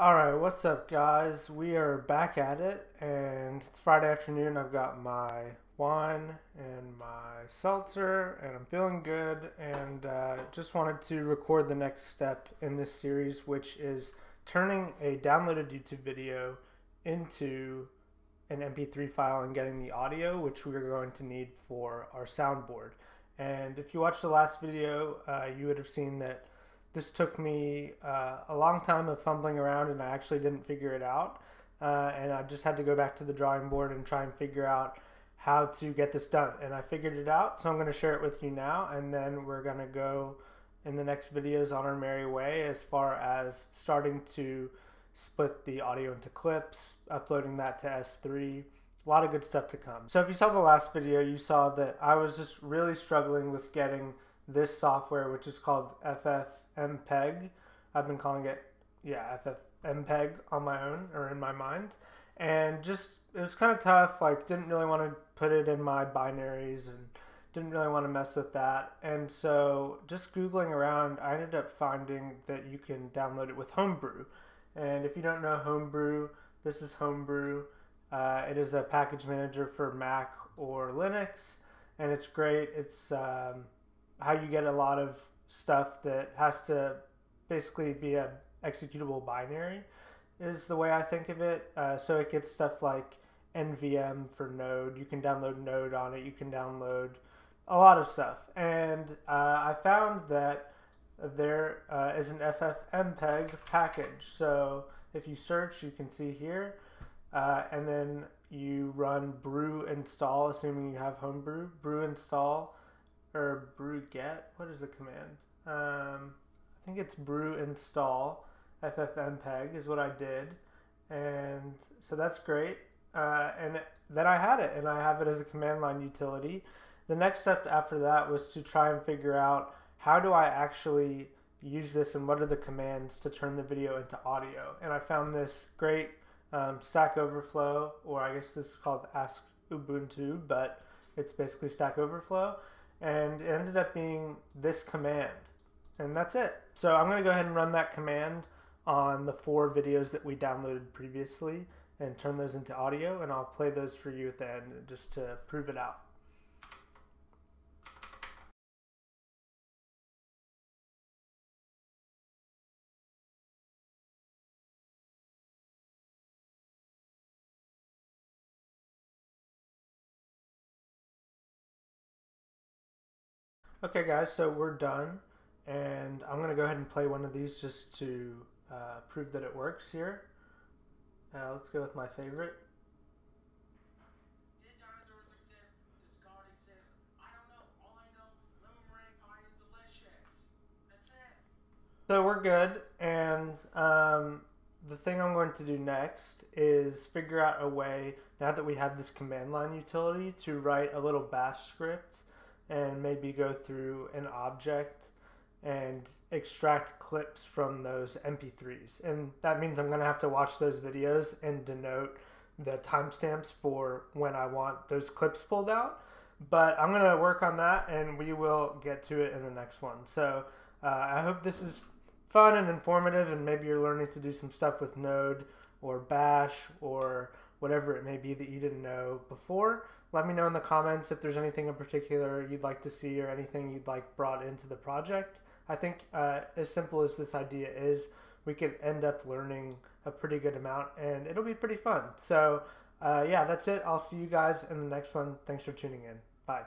All right, what's up, guys? We are back at it, and it's Friday afternoon. I've got my wine and my seltzer, and I'm feeling good. And uh, just wanted to record the next step in this series, which is turning a downloaded YouTube video into an MP3 file and getting the audio, which we're going to need for our soundboard. And if you watched the last video, uh, you would have seen that this took me uh, a long time of fumbling around and I actually didn't figure it out. Uh, and I just had to go back to the drawing board and try and figure out how to get this done. And I figured it out, so I'm going to share it with you now. And then we're going to go in the next videos on our merry way as far as starting to split the audio into clips, uploading that to S3. A lot of good stuff to come. So if you saw the last video, you saw that I was just really struggling with getting this software, which is called FFmpeg. I've been calling it, yeah, FFmpeg on my own or in my mind. And just, it was kind of tough. Like, didn't really want to put it in my binaries and didn't really want to mess with that. And so, just Googling around, I ended up finding that you can download it with Homebrew. And if you don't know Homebrew, this is Homebrew. Uh, it is a package manager for Mac or Linux, and it's great. It's um, how you get a lot of stuff that has to basically be a executable binary is the way I think of it. Uh, so it gets stuff like NVM for Node. You can download Node on it. You can download a lot of stuff. And uh, I found that there uh, is an FFmpeg package. So if you search, you can see here, uh, and then you run brew install, assuming you have homebrew, brew install, or brew get. What is the command? Um, I think it's brew install ffmpeg is what I did, and so that's great. Uh, and then I had it, and I have it as a command line utility. The next step after that was to try and figure out how do I actually use this and what are the commands to turn the video into audio. And I found this great um, Stack Overflow, or I guess this is called Ask Ubuntu, but it's basically Stack Overflow. And it ended up being this command. And that's it. So I'm going to go ahead and run that command on the four videos that we downloaded previously and turn those into audio. And I'll play those for you at the end just to prove it out. Okay guys, so we're done and I'm going to go ahead and play one of these just to uh, prove that it works here. Uh, let's go with my favorite. So we're good, and um, the thing I'm going to do next is figure out a way, now that we have this command line utility, to write a little bash script and maybe go through an object and extract clips from those MP3s. And that means I'm going to have to watch those videos and denote the timestamps for when I want those clips pulled out. But I'm going to work on that and we will get to it in the next one. So uh, I hope this is fun and informative and maybe you're learning to do some stuff with Node or Bash or whatever it may be that you didn't know before. Let me know in the comments if there's anything in particular you'd like to see or anything you'd like brought into the project. I think uh, as simple as this idea is, we could end up learning a pretty good amount and it'll be pretty fun. So, uh, yeah, that's it. I'll see you guys in the next one. Thanks for tuning in. Bye.